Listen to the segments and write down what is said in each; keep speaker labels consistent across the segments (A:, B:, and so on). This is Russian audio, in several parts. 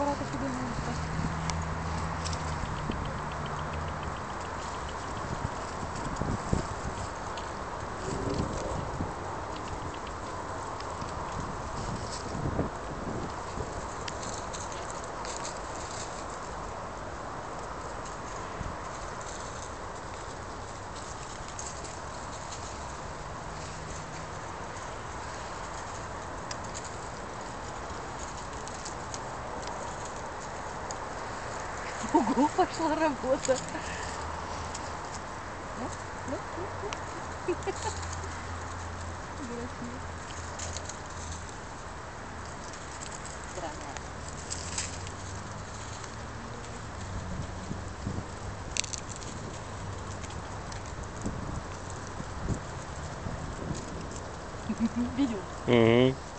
A: фотоапарата сюди не Ого, пошла работа. Видел?
B: Угу.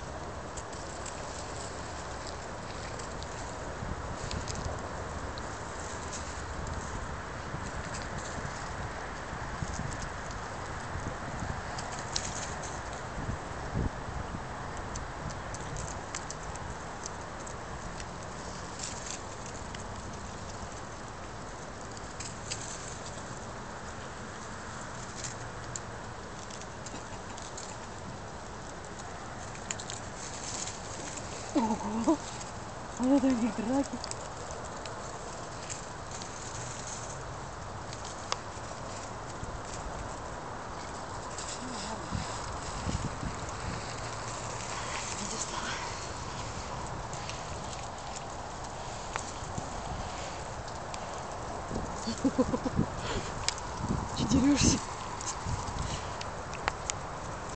A: Ого! А вот такие драки. Че дерешься?